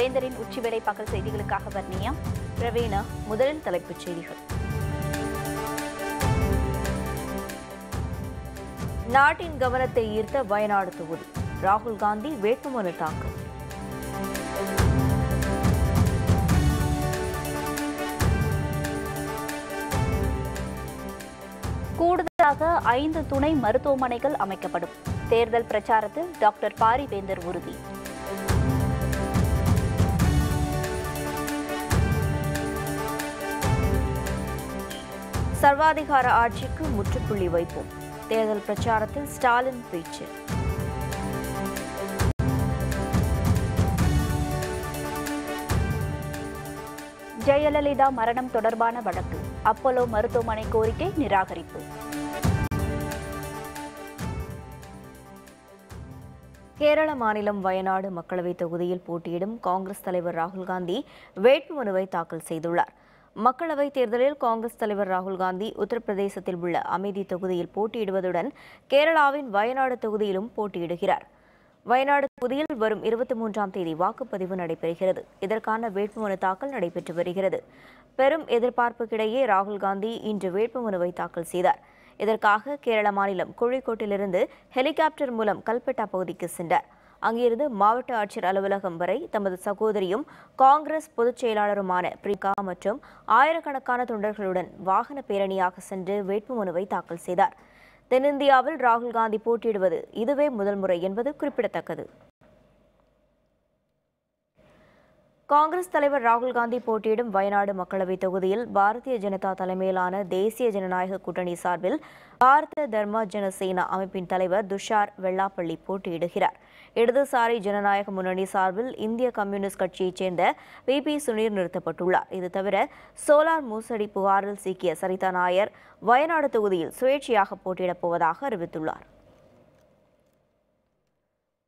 வேந்தரின் உச்சிவேளை பகல் செய்திகளுக்காக வர்ணியா பிரவீணா முதலில் தலைப்புச் செய்திகள். நாட்டின் கவனத்தை ஈர்த்த வயநாடு தொகுதி. ராகுல் காந்தி வேட்புமனு தாக்கல். கூடுதலாக ஐந்து துணை மருத்துவமனைகள் அமைக்கப்படும். தேர்தல் பிரச்சாரத்தில் டாக்டர் பாரிவேந்தர் உறுதி. சர்வாதிகார ஆட்சிக்கு முற்றுப்புள்ளி வைப்போம். தேர்தல் பிரச்சாரத்தில் ஸ்டாலின் பேச்சு. ஜெயலலிதா மரணம் தொடர்பான வழக்கு. அப்போலோ மருத்துவமனை கோரிக்கை நிராகரிப்பு. கேரள மாநிலம் வயநாடு மக்களவைத் தொகுதியில் போட்டியிடும் காங்கிரஸ் தலைவர் ராகுல் காந்தி வேட்புமனுவை தாக்கல் செய்துள்ளார். மக்களவைத் தேர்தலில் காங்கிரஸ் தலைவர் ராகுல் காந்தி உத்தரப்பிரதேசத்தில் உள்ள அமேதி தொகுதியில் போட்டியிடுவதுடன் கேரளாவின் வயநாடு தொகுதியிலும் போட்டியிடுகிறார். வயநாடு தொகுதியில் வரும் இருபத்தி மூன்றாம் தேதி வாக்குப்பதிவு நடைபெறுகிறது. இதற்கான வேட்புமனு தாக்கல் நடைபெற்று வருகிறது. பெரும் எதிர்பார்ப்புக்கிடையே ராகுல் காந்தி இன்று வேட்புமனுவை தாக்கல் செய்தார். இதற்காக கேரள மாநிலம் கோழிக்கோட்டிலிருந்து ஹெலிகாப்டர் மூலம் கல்பெட்டா பகுதிக்கு சென்றார். அங்கிருந்து மாவட்ட ஆட்சியர் அலுவலகம் வரை தமது சகோதரியும் காங்கிரஸ் பொதுச் செயலாளருமான பிரிகா மற்றும் ஆயிரக்கணக்கான தொண்டர்களுடன் வாகன பேரணியாக சென்று வேட்புமனுவை தாக்கல் செய்தார். தென்னிந்தியாவில் ராகுல் காந்தி போட்டியிடுவது இதுவே முதல் முறை என்பது குறிப்பிடத்தக்கது. காங்கிரஸ் தலைவர் ராகுல் காந்தி போட்டியிடும் வயநாடு மக்களவைத் தொகுதியில் பாரதிய ஜனதா தலைமையிலான தேசிய ஜனநாயக கூட்டணி சார்பில் பாரத தர்மா ஜனசேனா அமைப்பின் தலைவர் துஷார் வெள்ளாப்பள்ளி போட்டியிடுகிறார். இடதுசாரி ஜனநாயக முன்னணி சார்பில் இந்திய கம்யூனிஸ்ட் கட்சியைச் சேர்ந்த வி. பி. சுனீர் நிறுத்தப்பட்டுள்ளார். இது தவிர சோலார் மோசடி புகாரில் சிக்கிய சரிதா நாயர் வயநாடு தொகுதியில் சுயேட்சையாக போட்டியிடப் போவதாக அறிவித்துள்ளார்.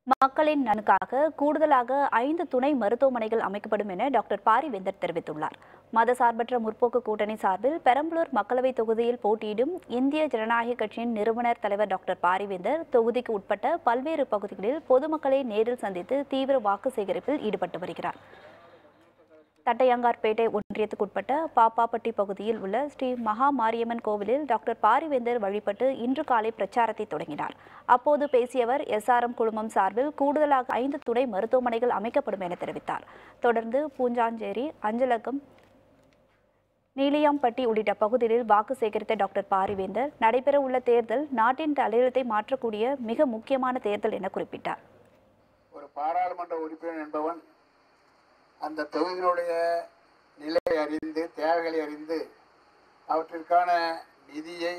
மக்களின் நலனுக்காக கூடுதலாக ஐந்து துணை மருத்துவமனைகள் அமைக்கப்படும் என டாக்டர் பாரிவேந்தர் தெரிவித்துள்ளார். மதசார்பற்ற முற்போக்கு கூட்டணி சார்பில் பெரம்பலூர் மக்களவைத் தொகுதியில் போட்டியிடும் இந்திய ஜனநாயக கட்சியின் நிறுவனர் தலைவர் டாக்டர் பாரிவேந்தர் தொகுதிக்கு உட்பட்ட பல்வேறு பகுதிகளில் பொதுமக்களை நேரில் சந்தித்து தீவிர வாக்கு சேகரிப்பில் ஈடுபட்டு வருகிறார். தட்டையங்கார்பேட்டை ஒன்றியத்துக்குட்பட்ட பாப்பாப்பட்டி பகுதியில் உள்ள ஸ்ரீ மகா மாரியம்மன் கோவிலில் டாக்டர் பாரிவேந்தர் வழிபட்டு இன்று காலை பிரச்சாரத்தை தொடங்கினார். அப்போது பேசியவர் எஸ்ஆர்எம் குழுமம் சார்பில் கூடுதலாக ஐந்து துணை மருத்துவமனைகள் அமைக்கப்படும் என தெரிவித்தார். தொடர்ந்து பூஞ்சாஞ்சேரி அஞ்சலகம் நீலியாம்பட்டி உள்ளிட்ட பகுதிகளில் வாக்கு சேகரித்த டாக்டர் பாரிவேந்தர் நடைபெறவுள்ள தேர்தல் நாட்டின் தலையெழுத்தை மாற்றக்கூடிய மிக முக்கியமான தேர்தல் என குறிப்பிட்டார். ஒரு பாராளுமன்ற உறுப்பினர் என்பவன் அந்த தொகுதிகளுடைய நிலையை அறிந்து தேவைகளை அறிந்து அவற்றிற்கான நிதியை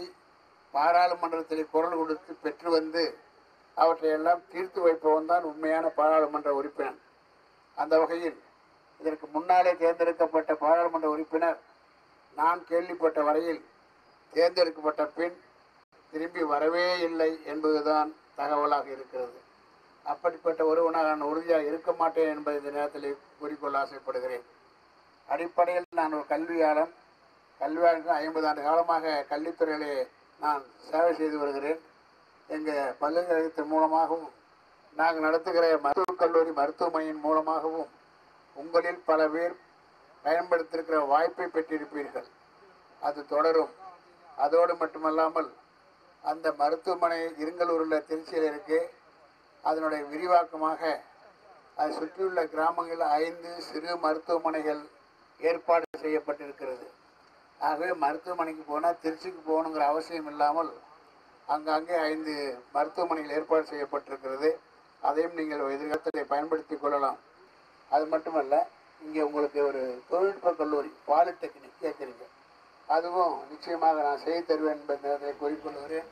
பாராளுமன்றத்தில் குரல் கொடுத்து பெற்று வந்து அவற்றையெல்லாம் தீர்த்து வைப்பவன் தான் உண்மையான பாராளுமன்ற உறுப்பினர். அந்த வகையில் இதற்கு முன்னாலே தேர்ந்தெடுக்கப்பட்ட பாராளுமன்ற உறுப்பினர் நான் கேள்விப்பட்ட வரையில் தேர்ந்தெடுக்கப்பட்ட பின் திரும்பி வரவே இல்லை என்பதுதான் தகவலாக இருக்கிறது. அப்படிப்பட்ட ஒருவனாக நான் உறுதியாக இருக்க மாட்டேன் என்பதை இந்த நேரத்தில் கூறிக்கொள்ள ஆசைப்படுகிறேன். அடிப்படையில் நான் ஒரு கல்வியாளன். கல்வியாளர் ஐம்பது ஆண்டு காலமாக கல்வித்துறையிலே நான் சேவை செய்து வருகிறேன். எங்கள் பல்கலைக்கழகத்தின் மூலமாகவும் நாங்கள் நடத்துகிற மருத்துவக் கல்லூரி மருத்துவமனையின் மூலமாகவும் உங்களில் பல பேர் பயன்படுத்தியிருக்கிற வாய்ப்பை பெற்றிருப்பீர்கள். அது தொடரும். அதோடு மட்டுமல்லாமல் அந்த மருத்துவமனை இருங்கலூரில் திருச்சியில் இருக்குது அதனுடைய விரிவாக்கமாக அதை சுற்றியுள்ள கிராமங்களில் ஐந்து சிறு மருத்துவமனைகள் ஏற்பாடு செய்யப்பட்டிருக்கிறது. ஆகவே மருத்துவமனைக்கு போனால் திருச்சிக்கு போகணுங்கிற அவசியம் இல்லாமல் அங்கங்கே ஐந்து மருத்துவமனைகள் ஏற்பாடு செய்யப்பட்டிருக்கிறது. அதையும் நீங்கள் எதிர்காலத்தில் பயன்படுத்தி கொள்ளலாம். அது மட்டுமல்ல இங்கே உங்களுக்கு ஒரு தொழில்நுட்ப கல்லூரி பாலிடெக்னிக் கேட்குறீங்க. அதுவும் நிச்சயமாக நான் செய்து தருவேன் என்பதை குறிப்பிடுகிறேன்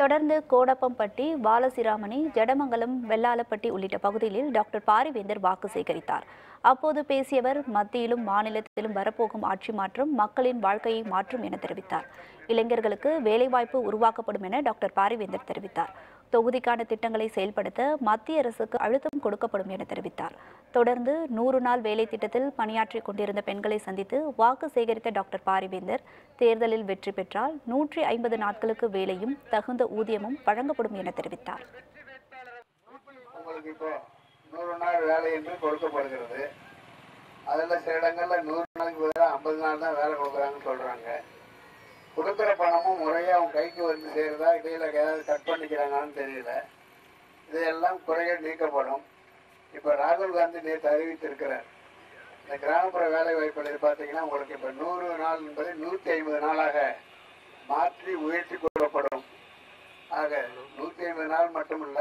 தொடர்ந்து கோடப்பம்பட்டி பாலசிராமணி ஜடமங்கலம் வெள்ளாளப்பட்டி உள்ளிட்ட பகுதிகளில் டாக்டர் பாரிவேந்தர் வாக்கு சேகரித்தார். அப்போது பேசியவர் மத்தியிலும் மாநிலத்திலும் வரப்போகும் ஆட்சி மாற்றம் மக்களின் வாழ்க்கையை மாற்றும் என தெரிவித்தார். இளைஞர்களுக்கு வேலைவாய்ப்பு உருவாக்கப்படும் என டாக்டர் பாரிவேந்தர் தெரிவித்தார். தொகுதிக்கான திட்டங்களை செயல்படுத்த மத்திய அரசுக்கு அழுத்தம் கொடுக்கப்படும் என தெரிவித்தார். தொடர்ந்து நூறு நாள் வேலை திட்டத்தில் பணியாற்றிக் கொண்டிருந்த பெண்களை சந்தித்து வாக்கு சேகரித்த டாக்டர் பாரிவேந்தர் தேர்தலில் வெற்றி பெற்றால் நூற்றி ஐம்பது நாட்களுக்கு வேலையும் தகுந்த ஊதியமும் வழங்கப்படும் என தெரிவித்தார். நூறு நாள் வேலை என்று கொடுக்கப்படுகிறது. அதில் சில இடங்களில் நூறு நாளைக்கு பதிலாக ஐம்பது நாள் தான் வேலை கொடுக்குறாங்கன்னு சொல்கிறாங்க கொடுக்குற பணமும் முறையாக அவங்க கைக்கு வந்து சேருதா? இடையில ஏதாவது கட் பண்ணிக்கிறாங்கன்னு தெரியல. இதையெல்லாம் குறைகள் நீக்கப்படும். இப்போ ராகுல் காந்தி நேற்று அறிவித்திருக்கிறார். இந்த கிராமப்புற வேலை வாய்ப்புகளில் பார்த்தீங்கன்னா உங்களுக்கு இப்போ நூறு நாள் என்பது நூற்றி ஐம்பது நாளாக மாற்றி உயர்த்தி கொள்ளப்படும் ஆக நூற்றி ஐம்பது நாள் மட்டுமல்ல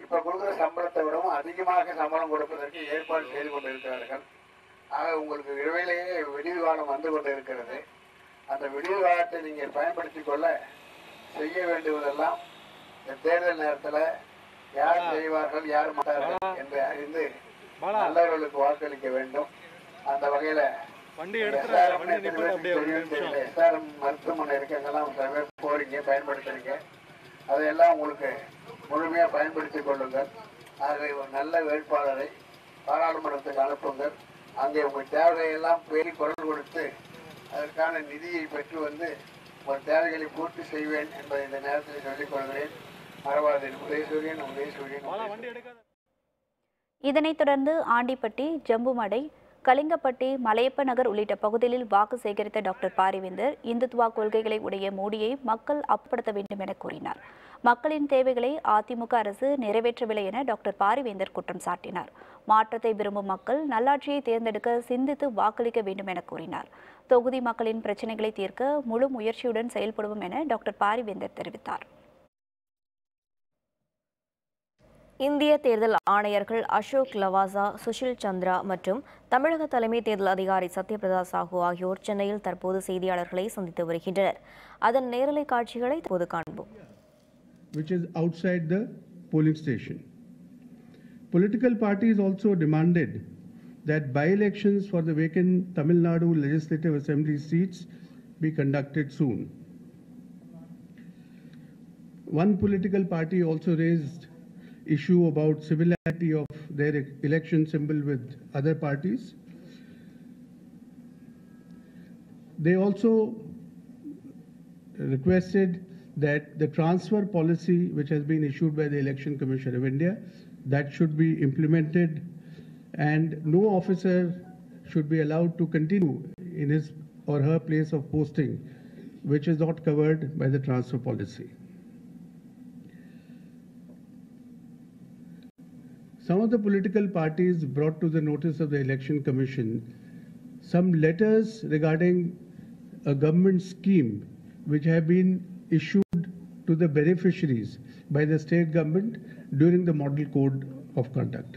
இப்போ கொடுக்குற சம்பளத்தை விடவும் அதிகமாக சம்பளம் கொடுப்பதற்கு ஏற்பாடு செய்து கொண்டிருக்கிறார்கள். ஆக உங்களுக்கு விரைவிலேயே விடிவு காலம் வந்து கொண்டு இருக்கிறது அந்த விடிவு காலத்தை நீங்கள் பயன்படுத்தி கொள்ள செய்ய வேண்டுவதெல்லாம் இந்த தேர்தல் நேரத்தில் யார் செய்வார்கள் யார் மாட்டார்கள் என்று அறிந்து நல்லவர்களுக்கு வாக்களிக்க வேண்டும். அந்த வகையில. SRM மருத்துவமனை இருக்கங்கெல்லாம் போறீங்க பயன்படுத்துறீங்க. அதையெல்லாம் உங்களுக்கு முழுமையா பயன்படுத்திக் கொள்ளுங்கள். ஆக ஒரு நல்ல வேட்பாளரை பாராளுமன்றத்துக்கு அனுப்புங்கள். அங்கே உங்கள் தேவையெல்லாம் பேரி குரல் கொடுத்து அதற்கான நிதியை பெற்று வந்து உங்கள் தேவைகளை பூர்த்தி செய்வேன் என்பதை இந்த நேரத்தில் சொல்லிக் கொள்கிறேன். மறவாதீர். உதயசூரியன் உதயசூரியன் இதனைத் தொடர்ந்து ஆண்டிப்பட்டி ஜம்புமடை கலிங்கப்பட்டி மலையப்ப நகர் உள்ளிட்ட பகுதிகளில் வாக்கு சேகரித்த டாக்டர் பாரிவேந்தர் இந்துத்துவா கொள்கைகளை உடைய மோடியை மக்கள் அப்படுத்த வேண்டும் என கூறினார். மக்களின் தேவைகளை அதிமுக அரசு நிறைவேற்றவில்லை என டாக்டர் பாரிவேந்தர் குற்றம் சாட்டினார். மாற்றத்தை விரும்பும் மக்கள் நல்லாட்சியை தேர்ந்தெடுக்க சிந்தித்து வாக்களிக்க வேண்டும் என கூறினார். தொகுதி மக்களின் பிரச்சினைகளை தீர்க்க முழு முயற்சியுடன் செயல்படுவோம் என டாக்டர் பாரிவேந்தர் தெரிவித்தார். இந்திய தேர்தல் ஆணையர்கள் அசோக் லவாசா சுஷில் சந்திரா மற்றும் தமிழக தலைமை தேர்தல் அதிகாரி சத்யபிரதா சாஹூ ஆகியோர் சென்னையில் தற்போது செய்தியாளர்களை சந்தித்து வருகின்றனர். அதன் நேரலை காட்சிகளை தற்போது காண்போம். Which is outside the polling station. Political parties also demanded that by-elections for the vacant Tamil Nadu Legislative Assembly seats be conducted soon. One political party also raised issue about similarity of their election symbol with other parties. They also requested that the transfer policy which has been issued by the Election Commission of India that should be implemented and no officer should be allowed to continue in his or her place of posting which is not covered by the transfer policy. Some of the political parties brought to the notice of the Election Commission some letters regarding a government scheme which have been issued to the beneficiaries by the state government during the model code of conduct.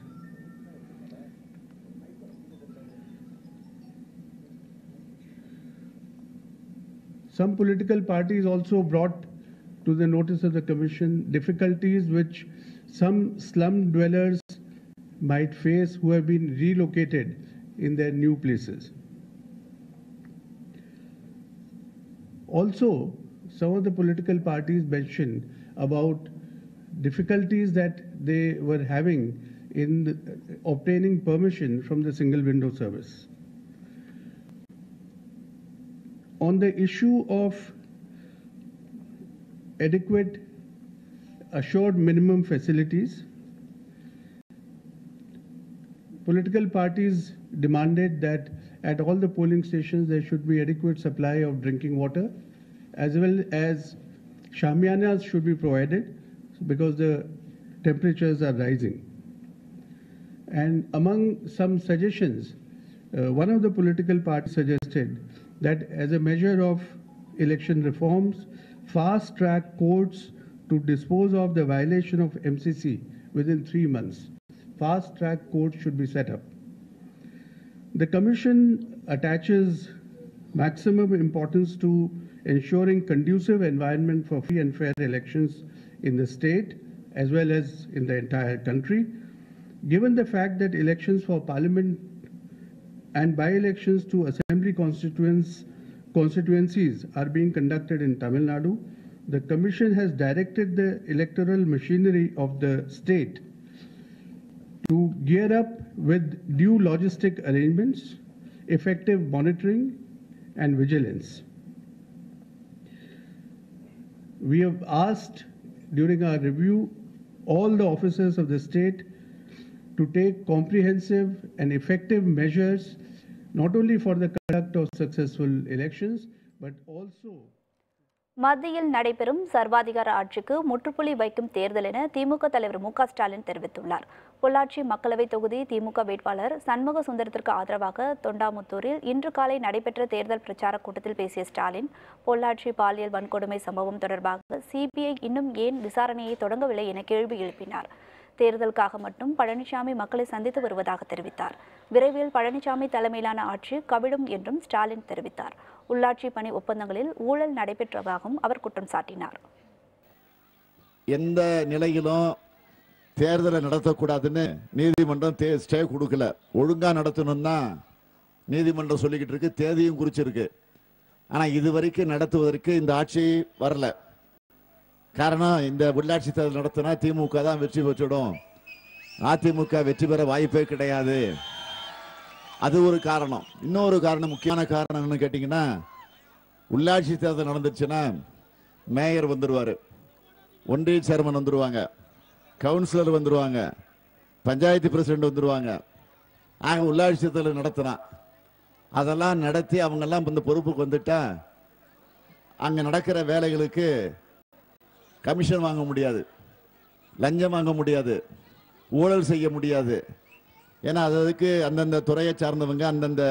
Some political parties also brought to the notice of the commission difficulties which some slum dwellers might face who have been relocated in their new places. Also, some of the political parties mentioned about difficulties that they were having in obtaining permission from the single window service. On the issue of adequate assured minimum facilities, political parties demanded that at all the polling stations there should be adequate supply of drinking water as well as shamianas should be provided because the temperatures are rising. And among some suggestions, uh, one of the political parties suggested that as a measure of election reforms, fast track courts to dispose of the violation of MCC within three months. Fast track courts should be set up. The Commission attaches maximum importance to ensuring conducive environment for free and fair elections in the state as well as in the entire country. Given the fact that elections for parliament and by-elections to assembly constituencies are being conducted in Tamil Nadu, the Commission has directed the electoral machinery of the state to gear up with due logistic arrangements, effective monitoring, and vigilance. We have asked during our review all the officers of the state to take comprehensive and effective measures not only for the conduct of successful elections but also மத்தியில் நடைபெறும் சர்வாதிகார ஆட்சிக்கு முற்றுப்புள்ளி வைக்கும் தேர்தல் என திமுக தலைவர் மு ஸ்டாலின் தெரிவித்துள்ளார். பொள்ளாச்சி மக்களவைத் தொகுதி திமுக வேட்பாளர் சண்முக சுந்தரத்திற்கு ஆதரவாக தொண்டாமுத்தூரில் இன்று காலை நடைபெற்ற தேர்தல் பிரச்சார கூட்டத்தில் பேசிய ஸ்டாலின் பொள்ளாச்சி பாலியல் வன்கொடுமை சம்பவம் தொடர்பாக சிபிஐ இன்னும் ஏன் விசாரணையை தொடங்கவில்லை என கேள்வி எழுப்பினார். தேர்தலுக்காக மட்டும் பழனிசாமி மக்களை சந்தித்து வருவதாக தெரிவித்தார். விரைவில் பழனிசாமி தலைமையிலான ஆட்சி கவிழும் என்றும் ஸ்டாலின் தெரிவித்தார். உள்ளாட்சி பணி ஒப்பந்தங்களில் ஊழல் நடைபெற்றதாகவும் அவர் குற்றம் சாட்டினார். எந்த நிலையிலும் தேர்தலை நடத்தக்கூடாதுன்னு நீதிமன்றம் தே ஸ்டே கொடுக்கல. ஒழுங்காக நடத்தணும்னா நீதிமன்றம் சொல்லிக்கிட்டு இருக்கு தேதியும் குறிச்சிருக்கு. ஆனால் இது வரைக்கும் நடத்துவதற்கு இந்த ஆட்சி வரல. காரணம் இந்த உள்ளாட்சி தேர்தல் நடத்தினா திமுக தான் வெற்றி பெற்றுடும். அதிமுக வெற்றி பெற வாய்ப்பே கிடையாது. அது ஒரு காரணம். இன்னொரு காரணம் முக்கியமான காரணம் என்னன்னு கேட்டீங்கன்னா உள்ளாட்சி தேர்தல் நடந்துச்சுன்னா மேயர் வந்துடுவார் ஒன்றிய சேர்மன் வந்துடுவாங்க கவுன்சிலர் வந்துடுவாங்க பஞ்சாயத்து பிரசிடென்ட் வந்துடுவாங்க ஆக உள்ளாட்சி தேர்தல் நடத்தினா அதெல்லாம் நடத்தி அவங்கெல்லாம் இந்த பொறுப்புக்கு வந்துட்டா அங்கே நடக்கிற வேலைகளுக்கு கமிஷன் வாங்க முடியாது. லஞ்சம் வாங்க முடியாது. ஊழல் செய்ய முடியாது. ஏன்னா அது அதுக்கு அந்தந்த துறையை சார்ந்தவங்க அந்தந்த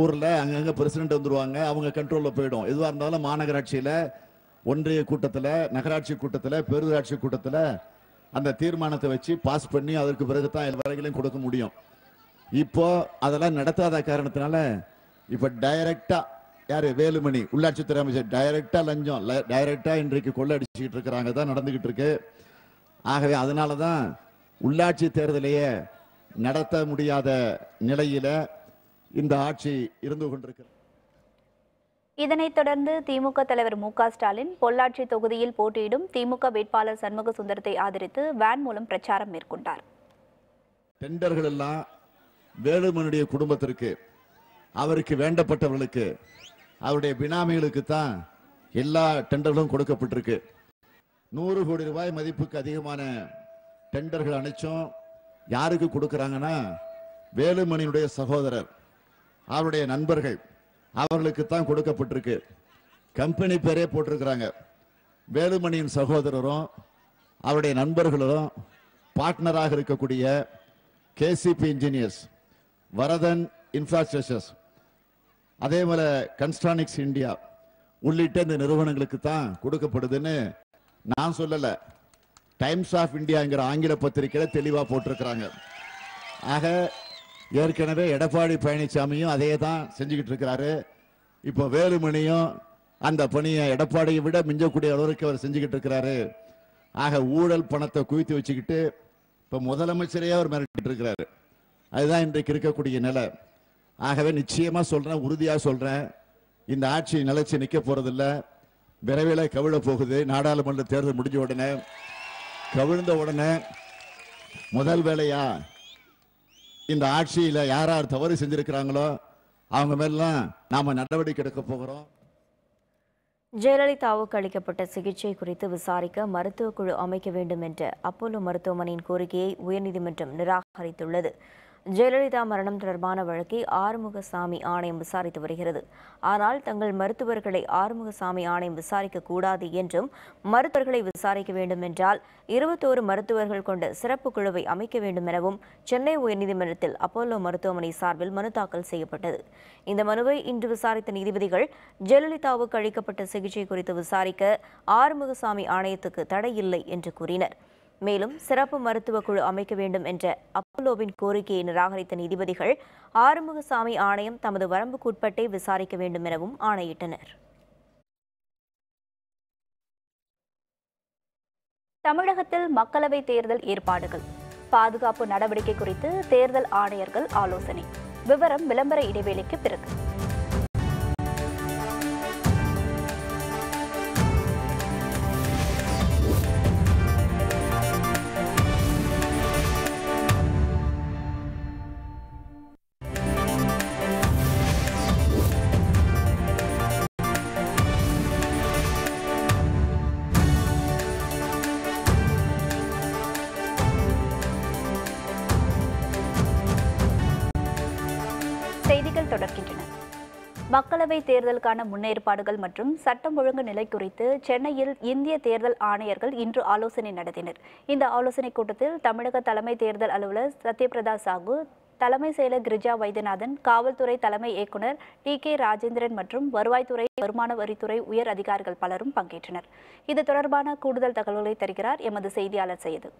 ஊரில் அங்கங்கே பிரசிடென்ட் வந்துடுவாங்க அவங்க கண்ட்ரோலில் போயிடும். எதுவாக இருந்தாலும் மாநகராட்சியில் ஒன்றிய கூட்டத்தில் நகராட்சி கூட்டத்தில் பேரூராட்சி கூட்டத்தில் அந்த தீர்மானத்தை வச்சு பாஸ் பண்ணி அதற்கு பிறகு தான் எல்லா வரைகளையும் கொடுக்க முடியும். இப்போ அதெல்லாம் நடத்தாத காரணத்தினால இப்போ டைரக்டா யாரு? வேலுமணி. உள்ளாட்சித்துறை அமைச்சர். டைரக்டா லஞ்சம். டைரக்டா இன்றைக்கு கொள்ளடிச்சுக்கிட்டு இருக்கிறாங்க தான் நடந்துகிட்டு இருக்கு. ஆகவே அதனால தான் உள்ளாட்சி தேர்தலையே நடத்த முடியாத நிலையில இந்த ஆட்சி இருந்து கொண்டிருக்கிறது. இதனைத் தொடர்ந்து திமுக தலைவர் மு ஸ்டாலின் பொள்ளாச்சி தொகுதியில் போட்டியிடும் திமுக வேட்பாளர் சண்முக சுந்தரத்தை ஆதரித்து வேன் மூலம் பிரச்சாரம் மேற்கொண்டார். டெண்டர்கள் எல்லாம் வேலுமணியுடைய குடும்பத்திற்கு அவருக்கு வேண்டப்பட்டவர்களுக்கு அவருடைய பினாமிகளுக்கு தான் எல்லா டெண்டர்களும் கொடுக்கப்பட்டிருக்கு. நூறு கோடி ரூபாய் மதிப்புக்கு அதிகமான டெண்டர்கள் அனைத்தும் யாருக்கு கொடுக்குறாங்கன்னா வேலுமணியுடைய சகோதரர் அவருடைய நண்பர்கள் அவர்களுக்கு தான் கொடுக்கப்பட்டிருக்கு. கம்பெனி பேரே போட்டிருக்கிறாங்க. வேலுமணியின் சகோதரரும் அவருடைய நண்பர்களும் பார்ட்னராக இருக்கக்கூடிய கேசிபி இன்ஜினியர்ஸ் வரதன் இன்ஃப்ராஸ்ட்ரக்சர்ஸ் அதே போல கன்ஸ்ட்ரானிக்ஸ் இந்தியா உள்ளிட்ட இந்த நிறுவனங்களுக்கு தான் கொடுக்கப்படுதுன்னு நான் சொல்லல. டைம்ஸ் ஆஃப் இந்தியாங்கிற ஆங்கில பத்திரிகையில தெளிவா போட்டிருக்கிறாங்க. ஆக ஏற்கனவே எடப்பாடி பழனிசாமியும் அதே தான் செஞ்சுக்கிட்டு இருக்கிறாரு. இப்போ வேலுமணியும் அந்த பணியை எடப்பாடியை விட மிஞ்சக்கூடிய அளவுக்கு அவர் செஞ்சுக்கிட்டு இருக்கிறாரு. ஆக ஊழல் பணத்தை குவித்து வச்சுக்கிட்டு இப்போ முதலமைச்சரையே அவர் மிரட்டிட்டு இருக்கிறாரு. அதுதான் இன்றைக்கு இருக்கக்கூடிய நிலை. ஆகவே நிச்சயமா சொல்றேன் உறுதியா சொல்றேன். இந்த ஆட்சி நிலைச்சு நிக்க போகிறதில்ல விரைவில் கவிழ போகுது. நாடாளுமன்ற தேர்தல் முடிஞ்ச உடனே கவிழ்ந்த உடனே முதல் வேலையா இந்த ஆட்சியில யார் யார் தவறு செஞ்சிருக்கிறாங்களோ அவங்க மேலாம் நாம நடவடிக்கை எடுக்க போகிறோம். ஜெயலலிதாவுக்கு அளிக்கப்பட்ட சிகிச்சை குறித்து விசாரிக்க மருத்துவக்குழு அமைக்க வேண்டும் என்ற அப்போலோ மருத்துவமனையின் கோரிக்கையை உயர்நீதிமன்றம் நிராகரித்துள்ளது. ஜெயலலிதா மரணம் தொடர்பான வழக்கை ஆறுமுகசாமி ஆணையம் விசாரித்து வருகிறது. ஆனால் தங்கள் மருத்துவர்களை ஆறுமுகசாமி ஆணையம் விசாரிக்க கூடாது என்றும் மருத்துவர்களை விசாரிக்க வேண்டும் என்றால் இருபத்தோரு மருத்துவர்கள் கொண்ட சிறப்பு குழுவை அமைக்க வேண்டும் எனவும் சென்னை உயர்நீதிமன்றத்தில் அப்போலோ மருத்துவமனை சார்பில் மனு தாக்கல் செய்யப்பட்டது. இந்த மனுவை இன்று விசாரித்த நீதிபதிகள் ஜெயலலிதாவுக்கு அளிக்கப்பட்ட சிகிச்சை குறித்து விசாரிக்க ஆறுமுகசாமி ஆணையத்துக்கு தடை இல்லை என்று கூறினர். மேலும் சிறப்பு மருத்துவ குழு அமைக்க வேண்டும் என்ற அப்போலோவின் கோரிக்கையை நிராகரித்த நீதிபதிகள் ஆறுமுகசாமி ஆணையம் தமது வரம்புக்குட்பட்டே விசாரிக்க வேண்டும் எனவும் ஆணையிட்டனர். தமிழகத்தில் மக்களவை தேர்தல் ஏற்பாடுகள். பாதுகாப்பு நடவடிக்கை குறித்து தேர்தல் ஆணையர்கள் ஆலோசனை. விவரம் விளம்பர இடைவேளைக்கு பிறகு. மக்களவை தேர்தலுக்கான முன்னேற்பாடுகள் மற்றும் சட்டம் ஒழுங்கு நிலை குறித்து சென்னையில் இந்திய தேர்தல் ஆணையர்கள் இன்று ஆலோசனை நடத்தினர். இந்த ஆலோசனைக் கூட்டத்தில் தமிழக தலைமை தேர்தல் அலுவலர் சத்யபிரதா சாகு தலைமை செயலர் கிரிஜா வைத்தியநாதன் காவல்துறை தலைமை இயக்குனர் டி கே ராஜேந்திரன் மற்றும் வருவாய்த்துறை வருமான வரித்துறை உயர் அதிகாரிகள் பலரும் பங்கேற்றனர். இது தொடர்பான கூடுதல் தகவல்களை தருகிறார் எமது செய்தியாளர் செய்து.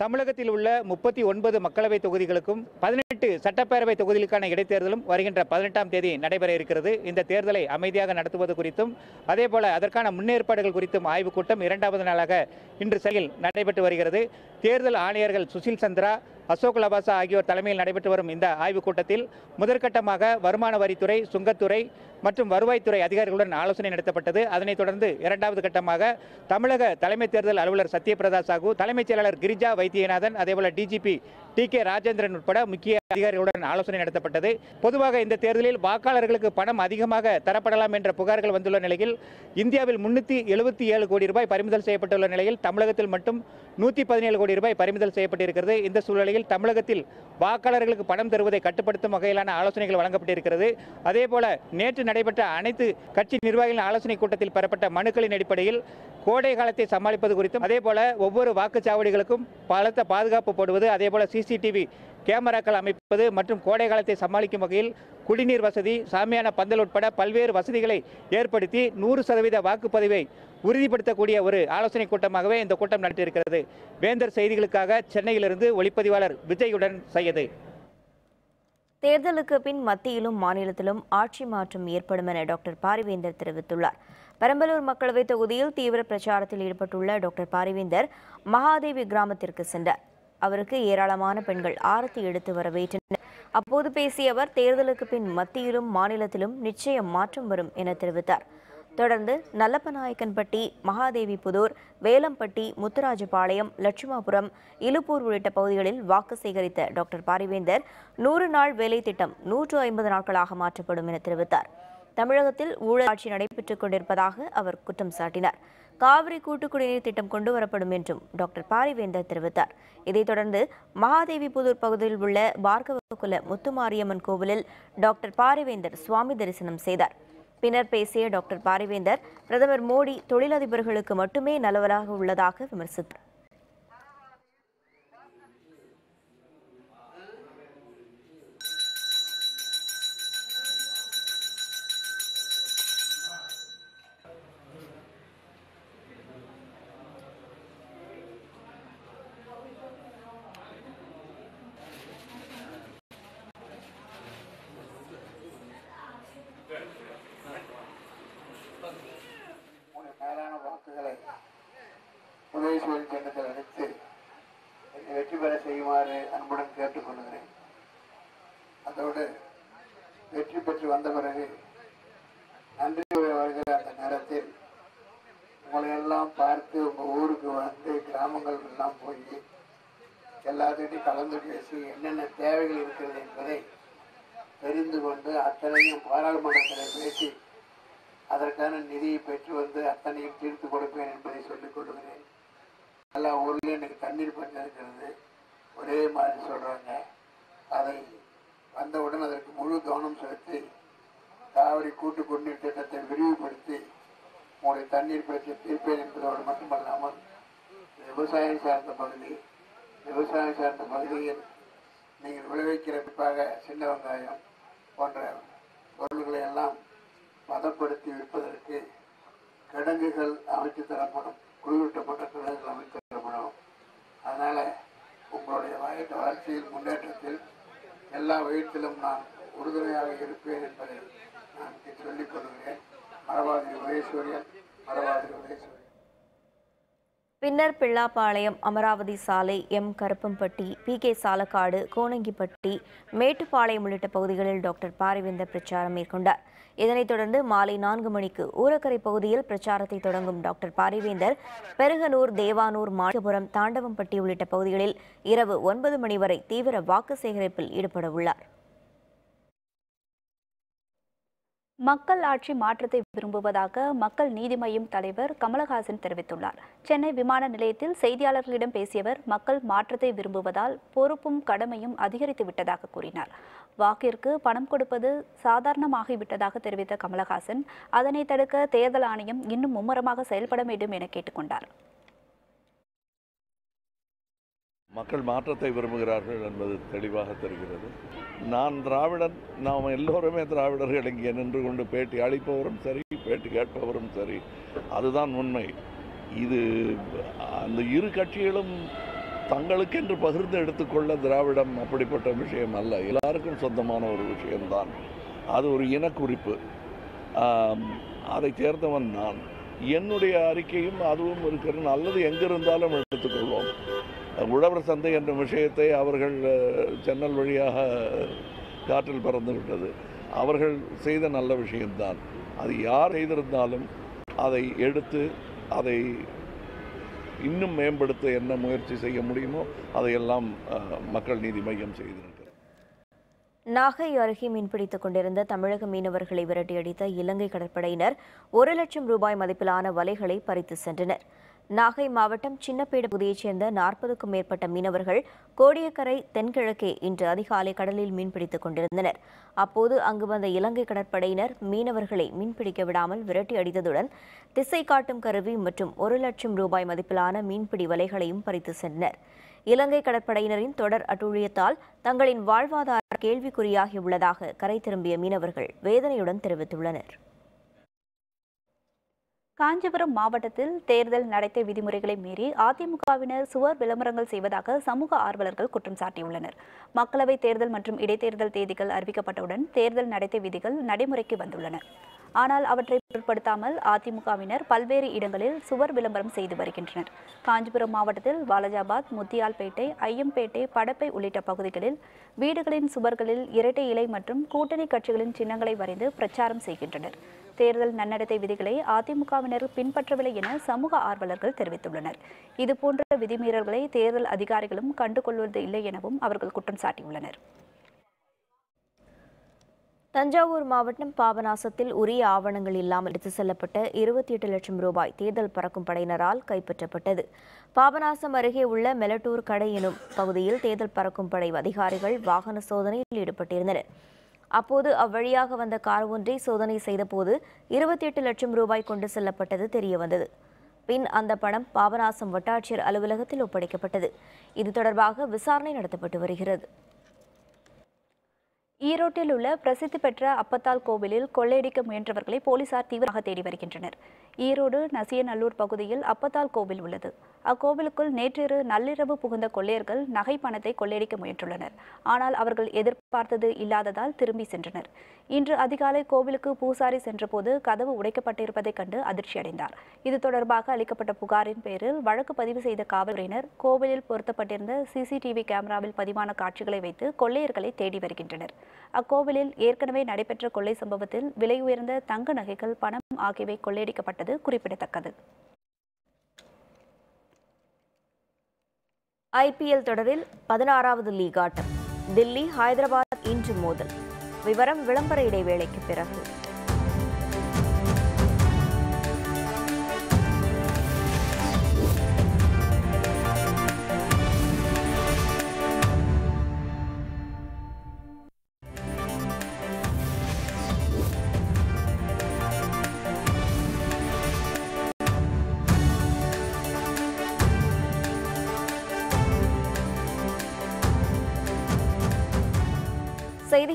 தமிழகத்தில் உள்ள முப்பத்தி ஒன்பது மக்களவை தொகுதிகளுக்கும் பதினெட்டு சட்டப்பேரவை தொகுதிகளுக்கான இடைத்தேர்தலும் வருகின்ற பதினெட்டாம் தேதி நடைபெற இருக்கிறது. இந்த தேர்தலை அமைதியாக நடத்துவது குறித்தும் அதேபோல அதற்கான முன்னேற்பாடுகள் குறித்தும் ஆய்வுக் கூட்டம் இரண்டாவது நாளாக இன்று செயல் நடைபெற்று வருகிறது. தேர்தல் ஆணையர்கள் சுசில் சந்திரா அசோக் லவாசா ஆகியோர் தலைமையில் நடைபெற்று வரும் இந்த ஆய்வுக் கூட்டத்தில் முதற்கட்டமாக வருமான வரித்துறை சுங்கத்துறை மற்றும் வருவாய்த்துறை அதிகாரிகளுடன் ஆலோசனை நடத்தப்பட்டது. அதனைத் தொடர்ந்து இரண்டாவது கட்டமாக தமிழக தலைமை தேர்தல் அலுவலர் சத்யபிரதா சாகு தலைமைச் செயலாளர் கிரிஜா வைத்தியநாதன் அதேபோல டிஜிபி டி கே ராஜேந்திரன் உட்பட முக்கிய அதிகாரிகளுடன் ஆலோசனை நடத்தப்பட்டது. பொதுவாக இந்த தேர்தலில் வாக்காளர்களுக்கு பணம் அதிகமாக தரப்படலாம் என்ற புகார்கள் வந்துள்ள நிலையில் இந்தியாவில் முன்னூற்றி எழுபத்தி ஏழு கோடி ரூபாய் பறிமுதல் செய்யப்பட்டுள்ள நிலையில் தமிழகத்தில் மட்டும் நூற்றி பதினேழு கோடி ரூபாய் பறிமுதல் செய்யப்பட்டிருக்கிறது. இந்த சூழ்நிலையில் தமிழகத்தில் வாக்காளர்களுக்கு பணம் தருவதை கட்டுப்படுத்தும் வகையிலான ஆலோசனைகள் வழங்கப்பட்டிருக்கிறது. அதேபோல நேற்று நடைபெற்ற அனைத்து கட்சி நிர்வாகிகளின் ஆலோசனை கூட்டத்தில் பெறப்பட்ட மனுக்களின் அடிப்படையில் கோடை காலத்தை சமாளிப்பது குறித்தும் அதேபோல ஒவ்வொரு வாக்குச்சாவடிகளுக்கும் பலத்த பாதுகாப்பு போடுவது அதேபோல சிசிடிவி கேமராக்கள் அமைப்பது மற்றும் கோடை காலத்தை சமாளிக்கும் வகையில் குடிநீர் வசதி சாமியான பந்தல் உட்பட பல்வேறு வசதிகளை ஏற்படுத்தி நூறு சதவீத வாக்குப்பதிவை உறுதிப்படுத்தக்கூடிய ஒரு ஆலோசனை கூட்டமாகவே இந்த கூட்டம் நடத்தியிருக்கிறது வேந்தர் செய்திகளுக்காக சென்னையிலிருந்து ஒளிப்பதிவாளர் விஜயுடன் செய்யது தேர்தலுக்கு பின் மத்தியிலும் மாநிலத்திலும் ஆட்சி மாற்றம் ஏற்படும் என டாக்டர் பாரிவேந்தர் தெரிவித்துள்ளார். பெரம்பலூர் மக்களவைத் தொகுதியில் தீவிர பிரச்சாரத்தில் ஈடுபட்டுள்ள டாக்டர் பாரிவேந்தர் மகாதேவி கிராமத்திற்கு சென்றார். அவருக்கு ஏராளமான பெண்கள் ஆரத்தி எடுத்து வரவேற்றனர். அப்போது பேசிய அவர் தேர்தலுக்கு பின் மத்தியிலும் மாநிலத்திலும் நிச்சயம் மாற்றம் வரும் என தெரிவித்தார். தொடர்ந்து நல்லப்பநாயக்கன்பட்டி மகாதேவி புதூர் வேலம்பட்டி முத்துராஜபாளையம் லட்சுமாபுரம் இலுப்பூர் உள்ளிட்ட பகுதிகளில் வாக்கு சேகரித்த டாக்டர் பாரிவேந்தர் நூறு நாள் வேலை திட்டம் நூற்று ஐம்பது நாட்களாக மாற்றப்படும் என தெரிவித்தார். தமிழகத்தில் ஊழல் ஆட்சி நடைபெற்றுக் கொண்டிருப்பதாக அவர் குற்றம் சாட்டினார். காவிரி கூட்டு குடிநீர் திட்டம் கொண்டு வரப்படும் என்றும் டாக்டர் பாரிவேந்தர் தெரிவித்தார். இதைத் தொடர்ந்து மகாதேவி புதூர் பகுதியில் உள்ள பார்கவகுல முத்துமாரியம்மன் கோவிலில் டாக்டர் பாரிவேந்தர் சுவாமி தரிசனம் செய்தார். பின்னர் பேசிய டாக்டர் பாரிவேந்தர் பிரதமர் மோடி தொழிலதிபர்களுக்கு மட்டுமே நல்லவராக உள்ளதாக விமர்சித்தார் உங்களுடைய மேலான வாக்குகளை உதவி செய்தி சின்னத்தில் அளித்து என்னை வெற்றி பெற செய்யுமாறு அன்புடன் கேட்டுக்கொள்கிறேன் அதோடு வெற்றி பெற்று வந்த பிறகு வாழ்கிற அந்த நேரத்தில் உங்களை எல்லாம் பார்த்து உங்க ஊருக்கு வந்து கிராமங்கள் எல்லாம் போய் எல்லாத்திட்டையும் கலந்து பேசி என்னென்ன தேவைகள் இருக்கிறது என்பதை தெரிந்து கொண்டு அத்தனையும் பாராளுமன்றத்தில் பேசி அதற்கான நிதியை பெற்று வந்து அத்தனையும் தீர்த்து கொடுப்பேன் என்பதை சொல்லிக் கொள்கிறேன். எல்லா ஊர்லேயும் எனக்கு தண்ணீர் பஞ்சம் இருக்கிறது. ஒரே மாதிரி சொல்றாங்க. அதை வந்தவுடன் அதற்கு முழு கவனம் செலுத்தி காவிரி கூட்டு குடிநீர் திட்டத்தை விரிவுபடுத்தி உங்களுடைய தண்ணீர் பற்றி தீர்ப்பேன் என்பதோடு மட்டுமல்லாமல் விவசாயம் சார்ந்த பகுதி விவசாயம் சார்ந்த பகுதியில் நீங்கள் விளைவிக்கிற குறிப்பாக சின்ன வெங்காயம் போன்ற பொருள்களை எல்லாம் பதப்படுத்தி விற்பதற்கு கிடங்குகள் அமைத்து தரப்படும் குளிரூட்டப்பட்ட கிடங்குகள் அமைத்து தரப்படும். அதனால் உங்களுடைய வய- வளர்ச்சியில் முன்னேற்றத்தில் எல்லா வயிற்றிலும் நான் உறுதுணையாக இருப்பேன் என்பதை சொல்லிக் கொள்கிறேன் உதயசூரியன் உதயசூரியன் பின்னர் பிள்ளாப்பாளையம் அமராவதி சாலை M. Karuppampatti P. K. Salakkadu Konangipatti Mettupalayam உள்ளிட்ட பகுதிகளில் டாக்டர் பாரிவேந்தர் பிரச்சாரம் மேற்கொண்டார். இதனைத் தொடர்ந்து மாலை நான்கு மணிக்கு ஊரக்கரை பகுதியில் பிரச்சாரத்தை தொடங்கும் டாக்டர் பாரிவேந்தர் பெருகனூர் தேவானூர் மாட்டுப்புறம் தாண்டவம்பட்டி உள்ளிட்ட பகுதிகளில் இரவு ஒன்பது மணி வரை தீவிர வாக்கு சேகரிப்பில் ஈடுபட உள்ளார். மக்கள் ஆட்சி மாற்றத்தை விரும்புவதாக மக்கள் நீதி மய்யம் தலைவர் கமலஹாசன் தெரிவித்துள்ளார். சென்னை விமான நிலையத்தில் செய்தியாளர்களிடம் பேசியவர் மக்கள் மாற்றத்தை விரும்புவதால் பொறுப்பும் கடமையும் அதிகரித்து விட்டதாக கூறினார். வாக்கிற்கு பணம் கொடுப்பது சாதாரணமாகிவிட்டதாக தெரிவித்த கமலஹாசன் அதனை தடுக்க தேர்தல் ஆணையம் இன்னும் மும்முரமாக செயல்பட வேண்டும் என கேட்டுக்கொண்டார். மக்கள் மாற்றத்தை விரும்புகிறார்கள் என்பது தெளிவாக தெரிகிறது. நான் திராவிடன் நாம் எல்லோருமே திராவிடர்கள் இங்கே நின்று கொண்டு பேட்டி அளிப்பவரும் சரி பேட்டி கேட்பவரும் சரி அதுதான் உண்மை. இது அந்த இரு கட்சிகளும் தங்களுக்கென்று பகிர்ந்து எடுத்துக்கொள்ள திராவிடம் அப்படிப்பட்ட விஷயம் அல்ல. எல்லாருக்கும் சொந்தமான ஒரு விஷயம்தான். அது ஒரு இனக்குறிப்பு. அதை சேர்ந்தவன் நான். என்னுடைய அறிக்கையும் அதுவும் இருக்கிறது. அல்லது எங்கிருந்தாலும் எடுத்துக்கொள்வோம் உழவர் சந்தை என்ற விஷயத்தை அவர்கள் ஜன்னல் வழியாக காற்றில் பறந்து விட்டது. அவர்கள் செய்த நல்ல விஷயம்தான். அது யார் செய்திருந்தாலும் அதை எடுத்து அதை இன்னும் மேம்படுத்த என்ன முயற்சி செய்ய முடியுமோ அதையெல்லாம் அஹ், மக்கள் நீதி மையம் செய்திருக்கிறது. நாகை அருகே மீன்பிடித்துக் கொண்டிருந்த தமிழக மீனவர்களை விரட்டியடித்த இலங்கை கடற்படையினர் ஒரு லட்சம் ரூபாய் மதிப்பிலான வலைகளை பறித்து சென்றனர். நாகை மாவட்டம் சின்னப்பேடு பகுதியைச் சேர்ந்த நாற்பதுக்கும் மேற்பட்ட மீனவர்கள் கோடியக்கரை தென்கிழக்கே இன்று அதிகாலை கடலில் மீன்பிடித்துக் கொண்டிருந்தனர். அப்போது அங்கு வந்த இலங்கை கடற்படையினர் மீனவர்களை மீன்பிடிக்க விடாமல் விரட்டி அடித்ததுடன் திசை காட்டும் கருவி மற்றும் ஒரு லட்சம் ரூபாய் மதிப்பிலான மீன்பிடி வலைகளையும் பறித்து சென்றனர். இலங்கை கடற்படையினரின் தொடர் அட்டூழியத்தால் தங்களின் வாழ்வாதார கேள்விக்குறியாகியுள்ளதாக கரை திரும்பிய மீனவர்கள் வேதனையுடன் தெரிவித்துள்ளனர். காஞ்சிபுரம் மாவட்டத்தில் தேர்தல் நடத்தை விதிமுறைகளை மீறி அதிமுகவினர் சுவர் விளம்பரங்கள் செய்வதாக சமூக ஆர்வலர்கள் குற்றம் சாட்டியுள்ளனர். மக்களவைத் தேர்தல் மற்றும் இடைத்தேர்தல் தேதிகள் அறிவிக்கப்பட்டவுடன் தேர்தல் நடத்தை விதிகள் நடைமுறைக்கு வந்துள்ளன. ஆனால் அவற்றை பொருட்படுத்தாமல் அதிமுகவினர் பல்வேறு இடங்களில் சுவர் விளம்பரம் செய்து வருகின்றனர். காஞ்சிபுரம் மாவட்டத்தில் வாலஜாபாத் முத்தியால்பேட்டை ஐயம்பேட்டை படப்பை உள்ளிட்ட பகுதிகளில் வீடுகளின் சுவர்களில் இரட்டை இலை மற்றும் கூட்டணி கட்சிகளின் சின்னங்களை வரைந்து பிரச்சாரம் செய்கின்றனர். தேர்தல் நன்னடத்தை விதிகளை அதிமுகவினர் பின்பற்றவில்லை என சமூக ஆர்வலர்கள் தெரிவித்துள்ளனர். இதுபோன்ற விதிமீறல்களை தேர்தல் அதிகாரிகளும் கண்டுகொள்வது இல்லை எனவும் அவர்கள் குற்றம் சாட்டியுள்ளனர். தஞ்சாவூர் மாவட்டம் பாபநாசத்தில் உரிய ஆவணங்கள் இல்லாமல் எடுத்து செல்லப்பட்ட இருபத்தி எட்டு லட்சம் ரூபாய் தேர்தல் பறக்கும் படையினரால் கைப்பற்றப்பட்டது. பாபநாசம் அருகே உள்ள மெலட்டூர் கடை எனும் பகுதியில் தேர்தல் பறக்கும் படை அதிகாரிகள் வாகன சோதனையில் ஈடுபட்டிருந்தனர். அப்போது அவ்வழியாக வந்த கார் ஒன்றை சோதனை செய்தபோது இருபத்தி எட்டு லட்சம் ரூபாய் கொண்டு செல்லப்பட்டது தெரியவந்தது. பின் அந்த பணம் பாபநாசம் வட்டாட்சியர் அலுவலகத்தில் ஒப்படைக்கப்பட்டது. இது தொடர்பாக விசாரணை நடத்தப்பட்டு வருகிறது. ஈரோட்டில் உள்ள பிரசித்தி பெற்ற அப்பத்தால் கோவிலில் கொள்ளையடிக்க முயன்றவர்களை போலீசார் தீவிரமாக தேடி வருகின்றனர். ஈரோடு நசியநல்லூர் பகுதியில் அப்பத்தால் கோவில் உள்ளது. அக்கோவிலுக்குள் நேற்றிரு நள்ளிரவு புகுந்த கொள்ளையர்கள் நகை பணத்தை கொள்ளையடிக்க முயன்றுள்ளனர். ஆனால் அவர்கள் எதிர்பார்த்தது இல்லாததால் திரும்பி சென்றனர். இன்று அதிகாலை கோவிலுக்கு பூசாரி சென்றபோது கதவு உடைக்கப்பட்டிருப்பதைக் கண்டு அதிர்ச்சியடைந்தார். இது தொடர்பாக அளிக்கப்பட்ட புகாரின் பேரில் வழக்கு பதிவு செய்த காவல்துறையினர் கோவிலில் பொருத்தப்பட்டிருந்த சிசிடிவி கேமராவில் பதிவான காட்சிகளை வைத்து கொள்ளையர்களை தேடி வருகின்றனர். அக்கோவிலில் ஏற்கனவே நடைபெற்ற கொள்ளை சம்பவத்தில் விலை உயர்ந்த தங்க நகைகள் பணம் ஆகியவை கொள்ளையடிக்கப்பட்டது. குறிப்பிடத்தக்கது. ஐபிஎல் தொடரில் பதினாறாவது லீக் ஆட்டம். தில்லி ஹைதராபாத் இன்று மோதல். விவரம் விளம்பர இடைவேளைக்கு பிறகு.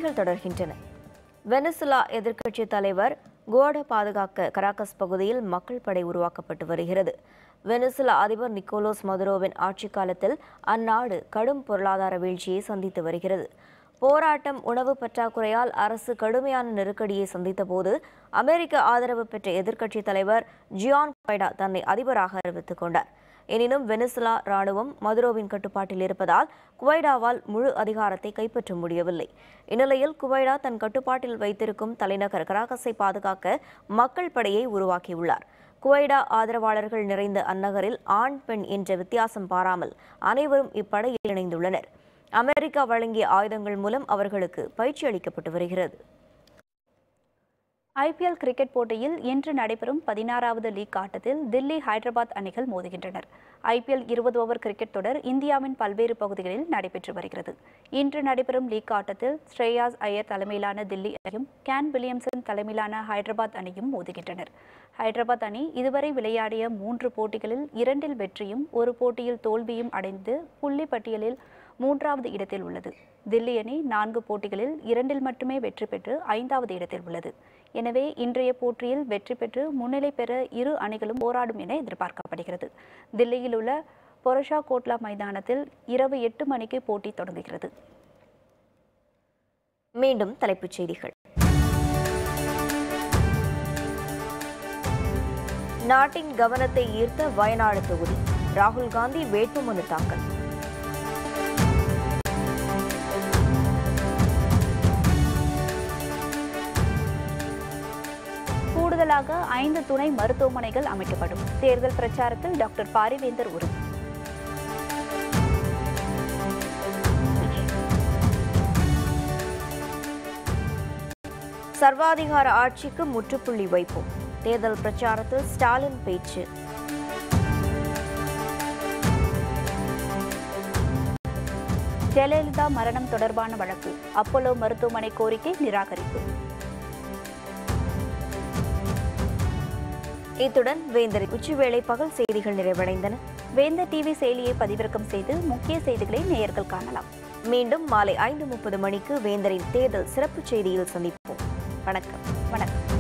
செய்திகள் தொடர்கின்றன. வெனிசுலா எதிர்க்கட்சி தலைவர் குவாடோ பாதுகாக்க கராக்கஸ் பகுதியில் மக்கள் படை உருவாக்கப்பட்டு வருகிறது. வெனிசுலா அதிபர் நிக்கோலோஸ் மதுரோவின் ஆட்சி காலத்தில் அந்நாடு கடும் பொருளாதார வீழ்ச்சியை சந்தித்து வருகிறது. போராட்டம் உணவு பற்றாக்குறையால் அரசு கடுமையான நெருக்கடியை சந்தித்தபோது அமெரிக்க ஆதரவு பெற்ற எதிர்க்கட்சி தலைவர் ஜியான் குவைடா தன்னை அதிபராக அறிவித்துக் கொண்டார். எனினும் வெனிசுலா ராணுவம் மதுரோவின் கட்டுப்பாட்டில் இருப்பதால் குவைடாவால் முழு அதிகாரத்தை கைப்பற்ற முடியவில்லை. இந்நிலையில் குவைடா தன் கட்டுப்பாட்டில் வைத்திருக்கும் தலைநகர் கராகஸை பாதுகாக்க மக்கள் படையை உருவாக்கியுள்ளார். குவைடா ஆதரவாளர்கள் நிறைந்த அந்நகரில் ஆண் பெண் என்ற வித்தியாசம் பாராமல் அனைவரும் இப்படையில் இணைந்துள்ளனர். அமெரிக்கா வழங்கிய ஆயுதங்கள் மூலம் அவர்களுக்கு பயிற்சி அளிக்கப்பட்டு வருகிறது. ஐபிஎல் கிரிக்கெட் போட்டியில் இன்று நடைபெறும் பதினாறாவது லீக் ஆட்டத்தில் தில்லி ஹைதராபாத் அணிகள் மோதுகின்றனர். ஐபிஎல் இருபது ஓவர் கிரிக்கெட் தொடர் இந்தியாவின் பல்வேறு பகுதிகளில் நடைபெற்று வருகிறது. இன்று நடைபெறும் லீக் ஆட்டத்தில் ஸ்ரேயாஸ் ஐயர் தலைமையிலான தில்லி அணியும் கேன் வில்லியம்சன் தலைமையிலான ஹைதராபாத் அணியும் மோதுகின்றனர். ஹைதராபாத் அணி இதுவரை விளையாடிய மூன்று போட்டிகளில் இரண்டில் வெற்றியும் ஒரு போட்டியில் தோல்வியும் அடைந்து புள்ளி பட்டியலில் மூன்றாவது இடத்தில் உள்ளது. தில்லி அணி நான்கு போட்டிகளில் இரண்டில் மட்டுமே வெற்றி பெற்று ஐந்தாவது இடத்தில் உள்ளது. எனவே இன்றைய போட்டியில் வெற்றி பெற்று முன்னிலை பெற இரு அணிகளும் போராடும் என எதிர்பார்க்கப்படுகிறது. தில்லியில் உள்ள பொரஷா கோட்லா மைதானத்தில் இரவு எட்டு மணிக்கு போட்டி தொடங்குகிறது. மீண்டும் தலைப்புச் செய்திகள். நாட்டின் கவனத்தை ஈர்த்த வயநாடு தொகுதி. ராகுல் காந்தி வேட்புமனு தாக்கல். கூடுதலாக ஐந்து துணை மருத்துவமனைகள் அமைக்கப்படும். தேர்தல் பிரச்சாரத்தில் டாக்டர் பாரிவேந்தர் உறுதி. சர்வாதிகார ஆட்சிக்கு முற்றுப்புள்ளி வைப்போம். தேர்தல் பிரச்சாரத்தில் ஸ்டாலின் பேச்சு. ஜெயலலிதா மரணம் தொடர்பான வழக்கு. அப்போலோ மருத்துவமனை கோரிக்கை நிராகரிப்பு. இத்துடன் வேந்தர் உச்சிவேளை பகல் செய்திகள் நிறைவடைந்தன. வேந்தர் டிவி செயலியை பதிவிறக்கம் செய்து முக்கிய செய்திகளை நேயர்கள் காணலாம். மீண்டும் மாலை ஐந்து முப்பது மணிக்கு வேந்தரின் தேர்தல் சிறப்பு செய்தியில் சந்திப்போம். வணக்கம். வணக்கம்.